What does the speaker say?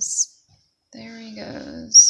goes. There he goes.